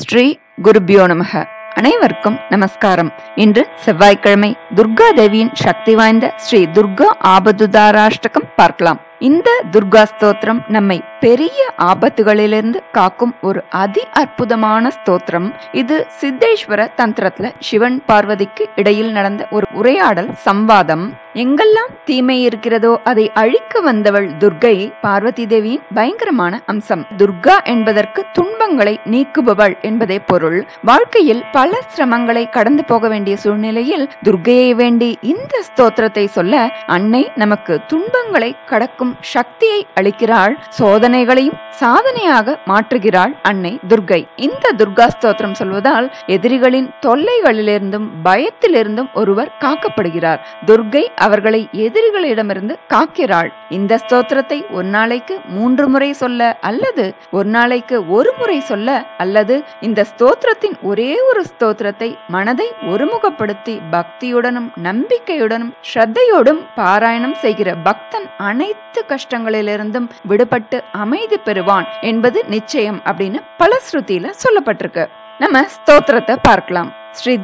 ஸ்ரீ குருபியோ நமக. அனைவருக்கும் நமஸ்காரம். இன்று செவ்வாய்க்கிழமை துர்கா தேவியின் சக்தி வாய்ந்த ஸ்ரீ துர்கா ஆபதுதாராஷ்டகம் பார்க்கலாம். இந்த துர்கா ஸ்தோத்திரம் நம்மை பெரிய ஆபத்துகளிலிருந்து காக்கும் ஒரு அதி அற்புதமான ஸ்தோத்திரம். இது சித்தேஸ்வர தந்திரத்துல சிவன் பார்வதிக்கு இடையில் நடந்த ஒரு உரையாடல் சம்வாதம். எங்கெல்லாம் தீமை இருக்கிறதோ அதை அழிக்க வந்தவள் துர்கை பார்வதி தேவியின் பயங்கரமான அம்சம். துர்கா என்பதற்கு துன்பங்களை நீக்குபவள் என்பதே பொருள். வாழ்க்கையில் பல சிரமங்களை கடந்து போக வேண்டிய சூழ்நிலையில் துர்கையை வேண்டி இந்த ஸ்தோத்திரத்தை சொல்ல அன்னை நமக்கு துன்பங்களை கடக்கும் சக்தியை அளிக்கிறாள். சோதனைகளையும் சாதனையாக மாற்றுகிறாள் அன்னை துர்கை இந்த துர்கா ஸ்தோத்திரம் சொல்வதால் எதிரிகளின் தொல்லைகளிலிருந்தும் பயத்திலிருந்தும் ஒருவர் காக்கப்படுகிறார். துர்கை அவர்களை எதிரிகளிடமிருந்து காக்கிறாள். இந்த ஸ்தோத்திரத்தை ஒரு நாளைக்கு மூன்று முறை சொல்ல அல்லது ஒரு நாளைக்கு ஒரு முறை சொல்ல அல்லது இந்த ஸ்தோத்திரத்தின் ஒரே ஒரு ஸ்தோத்திரத்தை மனதை ஒருமுகப்படுத்தி பக்தியுடனும் நம்பிக்கையுடனும் ஸ்ரத்தையோடும் பாராயணம் செய்கிற பக்தன் அனைத்து கஷ்டங்களிலிருந்தும் விடுபட்டு அமைதி பெறுவான் என்பது நிச்சயம் அப்படின்னு பலஸ்ருதியில சொல்லப்பட்டிருக்கு. நம்ம ஸ்தோத்திரத்தை பார்க்கலாம். श्री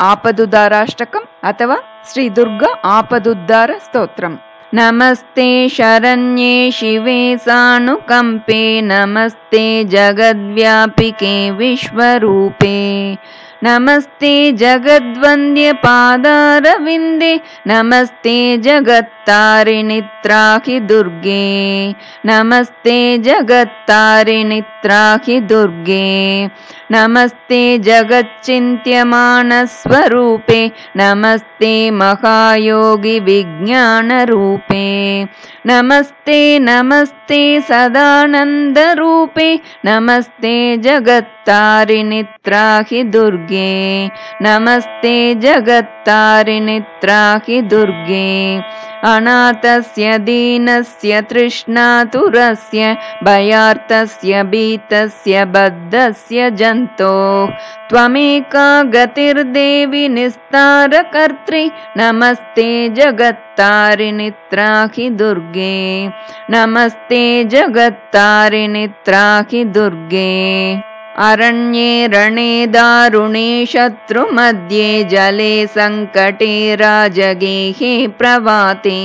आपदुदाराष्टकम् अथवा श्रीदुर्ग आपदुद्धार स्तोत्रं नमस्ते शरण्ये शिवे सानुकम्पे नमस्ते जगद्व्यापिके विश्वरूपे। नमस्ते जगद्वन्द्यपादारविन्दे नमस्ते जगत्तारिणित्राहि दुर्गे नमस्ते जगत्तारिणित्राहि दुर्गे नमस्ते जगच्चिन्त्यमानस्वरूपे नमस्ते महायोगि विज्ञानरूपे नमस्ते नमस्ते सदानन्दरूपे नमस्ते जगत्तारिणित्राहि दुर्गे नमस्ते जगत्तारिणित्राहि दुर्गे अनाथस्य दीनस्य तृष्णातुरस्य भयार्तस्य भीतस्य बद्धस्य जन्तो। त्वमेका गतिर्देवि निस्तारकर्त्री नमस्ते जगत्तारिणित्राहि दुर्गे। नमस्ते जगत्तारिणित्राहि दुर्गे अरण्ये रणे दारुणे शत्रुमध्ये जले सङ्कटे राजगेहे प्रवाते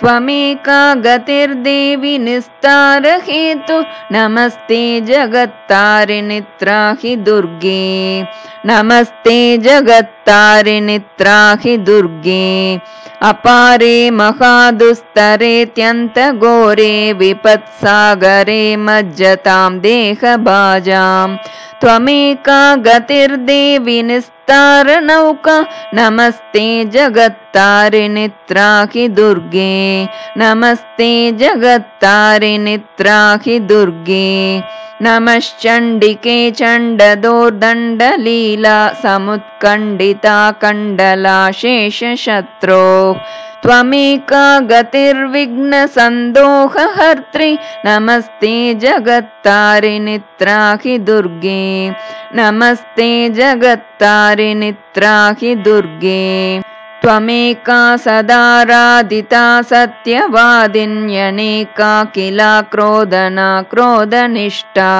त्वमेका गतिर्देवि निस्तारहेतु। नमस्ते जगत्तारिणित्राहि दुर्गे। नमस्ते जगत्तारिणित्राहि दुर्गे। अपारे महादुस्तरेत्यन्तघोरे विपत्सागरे मज्जतां देहभाजां त्वमेका गतिर्देवि निस्तारनौका नमस्ते जगत्तारिणित्राहि दुर्गे। नमस्ते जगत्तारिणित्राहि दुर्गे। नमश्चण्डिके चण्डदोर्दण्डलीला समुत्कण्डिता कण्डला शेषशत्रो त्वमेका गतिर्विघ्नसन्दोहहर्त्री नमस्ते जगत्तारिणित्राहि दुर्गे। नमस्ते जगत्तारिणित्राहि दुर्गे। त्वमेका सदाराधिता सत्यवादिन्यनेका किला क्रोधना क्रोधनिष्ठा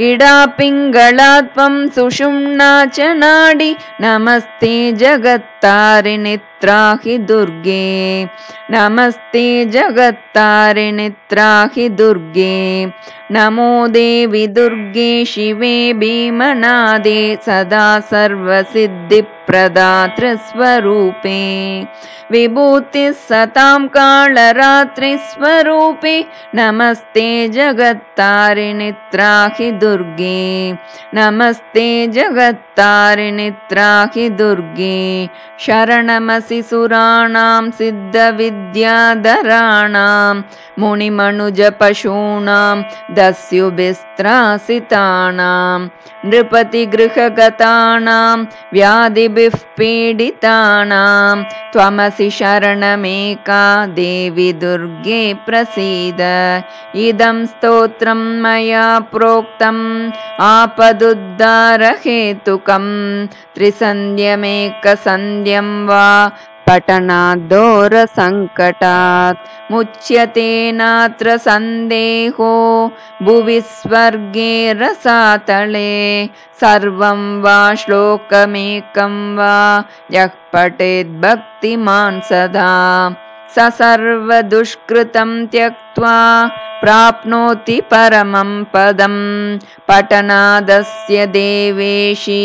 इडा पिङ्गला त्वं सुषुम्ना च नाडि। नमस्ते जगत्तारिणित्राहि दुर्गे। नमस्ते जगत्तारिणित्राहि दुर्गे। नमो देवि दुर्गे शिवे भीमनादे सदा सर्वसिद्धिप्रदातृस्वरूपे विभूतिः सतां कालरात्रिस्वरूपे। नमस्ते जगत्तारिणित्राहि दुर्गे। नमस्ते जगत्तारिणित्राहि दुर्गे। शरणमसि सुराणां सिद्धविद्याधराणां मुनिमनुजपशूनां दस्युभिस्त्रासितानां नृपतिगृहगतानां पीडितानां त्वमसि शरणमेका देवि दुर्गे प्रसीद। इदं स्तोत्रं मया प्रोक्तम् आपदुद्धारहेतुकं त्रिसन्ध्यमेकसन्ध्यं वा पठनाद्दोरसङ्कटात् मुच्यते नात्र सन्देहो भुवि स्वर्गे रसातले। सर्वं वा श्लोकमेकं वा यः पठेद्भक्तिमान् सदा स सर्वदुष्कृतं त्यक्त्वा प्राप्नोति परमं पदं। पठनादस्य देवेशी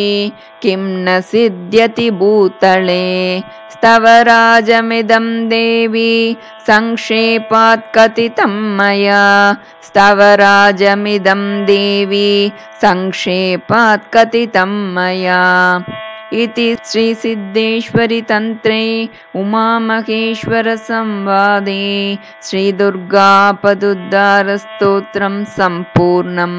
किं न सिद्ध्यति भूतले। स्तवराजमिदं देवी संक्षेपात् कथितं मया। स्तवराजमिदं देवी संक्षेपात् कथितं मया इति श्रीसिद्धेश्वरितन्त्रे उमामहेश्वरसंवादे श्रीदुर्गापदुद्धारस्तोत्रं सम्पूर्णम्